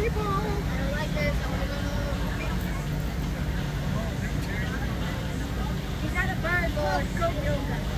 people. I don't like this. I want to go to He's not a bird. Not